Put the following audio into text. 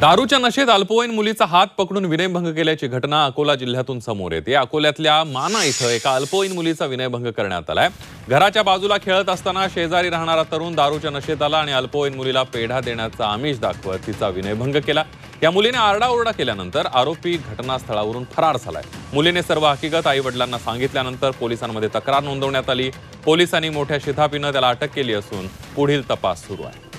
दारूच्या नशेत अल्पवयीन मुलीचा हात पकडून विनयभंग केल्याची घटना अकोला जिल्ह्यातून समोर येते. अकोल्यातल्या माना इथं एका अल्पवयीन मुलीचा विनयभंग करण्यात आलाय. घराच्या बाजूला खेळत असताना शेजारी राहणारा तरुण दारूच्या नशेत आला आणि अल्पवयीन मुलीला पेढा देण्याचा आमिष दाखवत तिचा विनयभंग केला. या मुलीने आरडाओरडा केल्यानंतर आरोपी घटनास्थळावरून फरार झालाय. मुलीने सर्व हकीकत आई वडिलांना सांगितल्यानंतर पोलिसांमध्ये तक्रार नोंदवण्यात आली. पोलिसांनी मोठ्या शिथापीनं त्याला अटक केली असून पुढील तपास सुरू आहे.